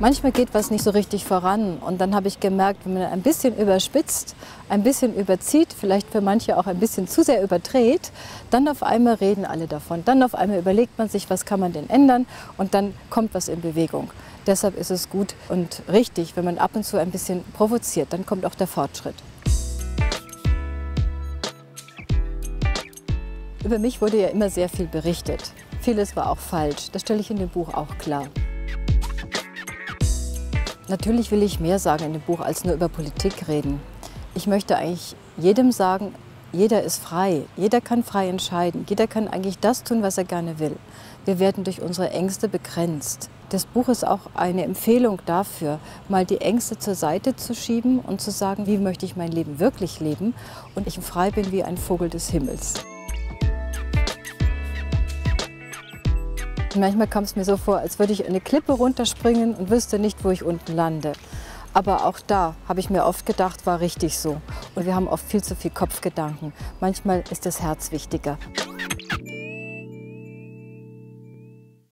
Manchmal geht was nicht so richtig voran und dann habe ich gemerkt, wenn man ein bisschen überspitzt, ein bisschen überzieht, vielleicht für manche auch ein bisschen zu sehr überdreht, dann auf einmal reden alle davon. Dann auf einmal überlegt man sich, was kann man denn ändern und dann kommt was in Bewegung. Deshalb ist es gut und richtig, wenn man ab und zu ein bisschen provoziert, dann kommt auch der Fortschritt. Über mich wurde ja immer sehr viel berichtet. Vieles war auch falsch, das stelle ich in dem Buch auch klar. Natürlich will ich mehr sagen in dem Buch als nur über Politik reden. Ich möchte eigentlich jedem sagen, jeder ist frei, jeder kann frei entscheiden, jeder kann eigentlich das tun, was er gerne will. Wir werden durch unsere Ängste begrenzt. Das Buch ist auch eine Empfehlung dafür, mal die Ängste zur Seite zu schieben und zu sagen, wie möchte ich mein Leben wirklich leben und ich frei bin wie ein Vogel des Himmels. Manchmal kam es mir so vor, als würde ich eine Klippe runterspringen und wüsste nicht, wo ich unten lande. Aber auch da habe ich mir oft gedacht, war richtig so. Und wir haben oft viel zu viel Kopfgedanken. Manchmal ist das Herz wichtiger.